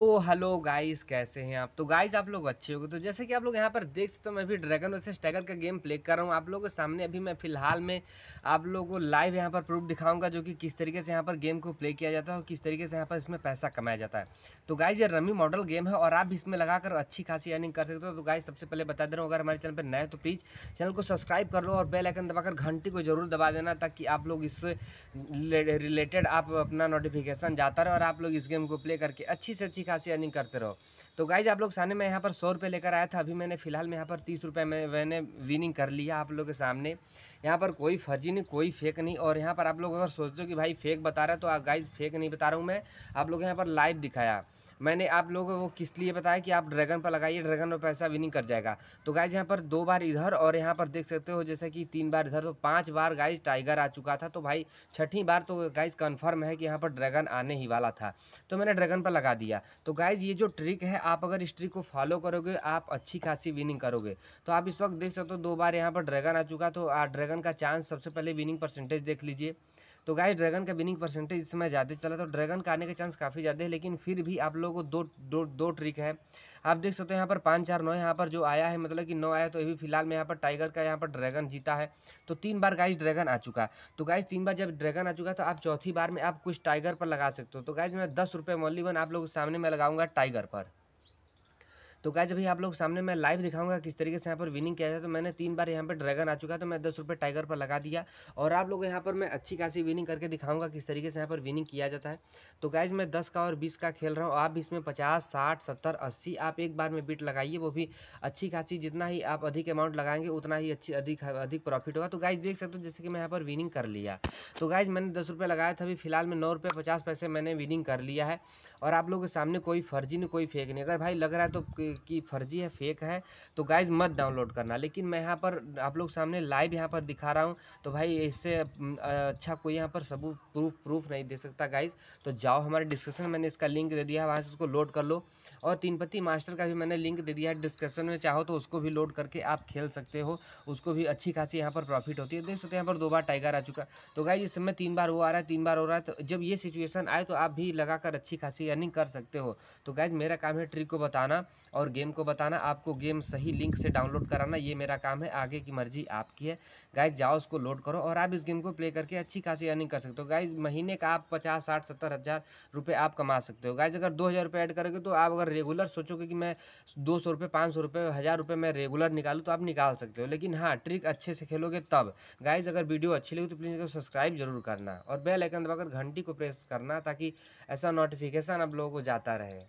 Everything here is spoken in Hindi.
तो हेलो गाइस, कैसे हैं आप? तो गाइस, आप लोग अच्छे होंगे? तो जैसे कि आप लोग यहाँ पर देख सकते हो, मैं भी ड्रैगन वर्सेस टाइगर का गेम प्ले कर रहा हूँ। आप लोगों के सामने अभी मैं फ़िलहाल में आप लोगों को लाइव यहाँ पर प्रूफ दिखाऊँगा जो कि किस तरीके से यहाँ पर गेम को प्ले किया जाता है और किस तरीके से यहाँ पर इसमें पैसा कमाया जाता है। तो गाइज़ ये रमी मॉडल गेम है और आप भी इसमें लगाकर अच्छी खासी अर्निंग कर सकते हो। तो गाइज़ सबसे पहले बता दे रहा हूँ, अगर हमारे चैनल पर नए तो प्लीज़ चैनल को सब्सक्राइब कर लो और बेलाइकन दबाकर घंटी को ज़रूर दबा देना ताकि आप लोग इससे रिलेटेड आप अपना नोटिफिकेशन जाता रहे और आप लोग इस गेम को प्ले करके अच्छी से अच्छी खासी अर्निंग करते रहो। तो गाइज़ आप लोग सामने मैं यहाँ पर सौ रुपये लेकर आया था। अभी मैंने फ़िलहाल में यहाँ पर तीस रुपये में मैंने विनिंग कर लिया आप लोग के सामने। यहाँ पर कोई फर्जी नहीं, कोई फेक नहीं। और यहाँ पर आप लोग अगर सोचते हो कि भाई फेक बता रहा है तो गाइज़ फेक नहीं बता रहा हूँ मैं। आप लोग यहाँ पर लाइव दिखाया। मैंने आप लोगों को किस लिए बताया कि आप ड्रैगन पर लगाइए, ड्रैगन पर पैसा विनिंग कर जाएगा। तो गाइज़ यहाँ पर दो बार इधर और यहाँ पर देख सकते हो, जैसे कि तीन बार इधर तो पाँच बार गाइज़ टाइगर आ चुका था तो भाई छठी बार तो गाइज़ कन्फर्म है कि यहाँ पर ड्रैगन आने ही वाला था। तो मैंने ड्रैगन पर लगा दिया। तो गाइज़ ये जो ट्रिक है, आप अगर इस ट्रिक को फॉलो करोगे, आप अच्छी खासी विनिंग करोगे। तो आप इस वक्त देख सकते हो, दो बार यहाँ पर ड्रैगन आ चुका तो ड्रैगन का चांस सबसे पहले विनिंग परसेंटेज देख लीजिए। तो गाइस ड्रैगन का विनिंग परसेंटेज इस समय ज़्यादा चला तो ड्रैगन का आने के चांस काफ़ी ज़्यादा है, लेकिन फिर भी आप लोगों को दो दो दो ट्रिक है। आप देख सकते हो यहाँ पर पाँच, चार, नौ यहाँ पर जो आया है मतलब कि नौ आया तो अभी फ़िलहाल में यहाँ पर टाइगर का यहाँ पर ड्रैगन जीता है। तो तीन बार गाइस ड्रैगन आ चुका। तो गाइस तीन बार जब ड्रैगन आ चुका है तो आप चौथी बार में आप कुछ टाइगर पर लगा सकते हो। तो गाइज़ मैं दस रुपये वन आप लोग सामने में लगाऊँगा टाइगर पर। तो गाइज़ अभी आप लोग सामने मैं लाइव दिखाऊँगा किस तरीके से यहाँ पर विनिंग किया जाए तो मैंने तीन बार यहाँ पर ड्रैगन आ चुका है तो मैं दस रुपये टाइगर पर लगा दिया और आप लोग यहाँ पर मैं अच्छी खासी विनिंग करके दिखाऊँगा किस तरीके से यहाँ पर विनिंग किया जाता है। तो गाइज़ मैं दस का और बीस का खेल रहा हूँ, आप भी इसमें पचास, साठ, सत्तर, अस्सी, आप एक बार में बीट लगाइए, वो भी अच्छी खासी जितना ही आप अधिक अमाउंट लगाएँगे, उतना ही अच्छी अधिक अधिक प्रॉफिट होगा। तो गाइज़ देख सकते हो जैसे कि मैं यहाँ पर विनिंग कर लिया। तो गाइज़ मैंने दस रुपये लगाया था, अभी फ़िलहाल में नौ रुपये पचास पैसे मैंने विनिंग कर लिया है और आप लोगों के सामने कोई फर्जी नहीं, कोई फेक नहीं। अगर भाई लग रहा है तो कि फर्जी है फेक है तो गाइज़ मत डाउनलोड करना। लेकिन मैं यहाँ पर, आप लोग सामने लाइव यहाँ पर दिखा रहा हूँ तो भाई इससे अच्छा कोई यहाँ पर सबूत प्रूफ प्रूफ नहीं दे सकता गाइज़ तो जाओ हमारे डिस्क्रिप्शन मैंने इसका लिंक दे दिया है वहाँ से उसको लोड कर लो। और तीन पत्ती मास्टर का भी मैंने लिंक दे दिया है डिस्क्रिप्शन में, चाहो तो उसको भी लोड करके आप खेल सकते हो। उसको भी अच्छी खासी यहाँ पर प्रॉफिट होती है। देख सकते हैं यहाँ पर दो बार टाइगर आ चुका। तो गाइज़ इस समय तीन बार वो आ रहा है, तीन बार हो रहा है। तो जब ये सिचुएशन आए तो आप भी लगाकर अच्छी खासी अर्निंग कर सकते हो। तो गाइज़ मेरा काम है ट्रिक को बताना। और गेम को बताना, आपको गेम सही लिंक से डाउनलोड कराना, ये मेरा काम है, आगे की मर्ज़ी आपकी है। गाइज़ जाओ, उसको लोड करो और आप इस गेम को प्ले करके अच्छी खासी अर्निंग कर सकते हो। गाइज़ महीने का आप पचास, साठ, सत्तर हज़ार रुपये आप कमा सकते हो। गाइज़ अगर दो हज़ार रुपये ऐड करोगे तो आप अगर रेगुलर सोचोगे कि मैं दो सौ रुपये पाँच सौ रुपये हज़ार रुपये मैं रेगुलर निकालूँ तो आप निकाल सकते हो। लेकिन हाँ ट्रिक अच्छे से खेलोगे तब। गाइज़ अगर वीडियो अच्छी लगी तो प्लीज़ सब्सक्राइब ज़रूर करना और बेल आइकन दबाकर घंटी को प्रेस करना ताकि ऐसा नोटिफिकेशन आप लोगों को जाता रहे।